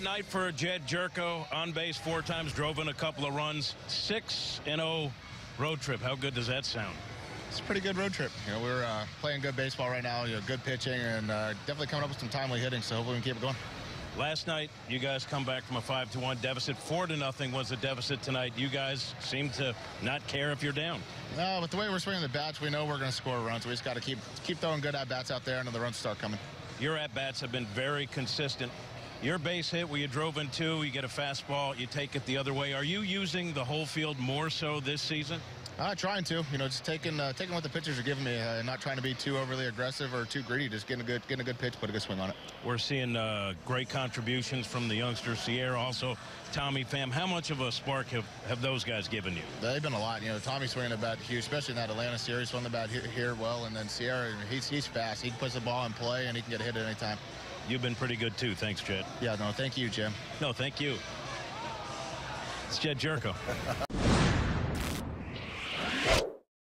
quiet night for Jedd Gyorko. On base four times, drove in a couple of runs. 6 and 0 road trip. How good does that sound? It's a pretty good road trip. You know, we're uh, playing good baseball right now. You know, good pitching, and uh, definitely coming up with some timely hitting. So hopefully we can keep it going. Last night, you guys come back from a five to one deficit. Four to nothing was the deficit tonight. You guys seem to not care if you're down. No, with the way we're swinging the bats, we know we're going to score runs. We just got to keep keep throwing good at bats out there, and the runs start coming. Your at bats have been very consistent. Your base hit where you drove in two, you get a fastball, you take it the other way. Are you using the whole field more so this season? Uh, trying to, you know, just taking uh, taking what the pitchers are giving me, uh, not trying to be too overly aggressive or too greedy. Just getting a good getting a good pitch, put a good swing on it. We're seeing uh, great contributions from the youngster Sierra, also Tommy Pham. How much of a spark have, have those guys given you? They've been a lot. You know, Tommy swinging the bat huge, especially in that Atlanta series, swung the bat here, here well, and then Sierra, he's he's fast. He puts the ball in play, and he can get a hit at any time. You've been pretty good too. Thanks, Jedd. Yeah, no, thank you, Jim. No, thank you. It's Jedd Gyorko.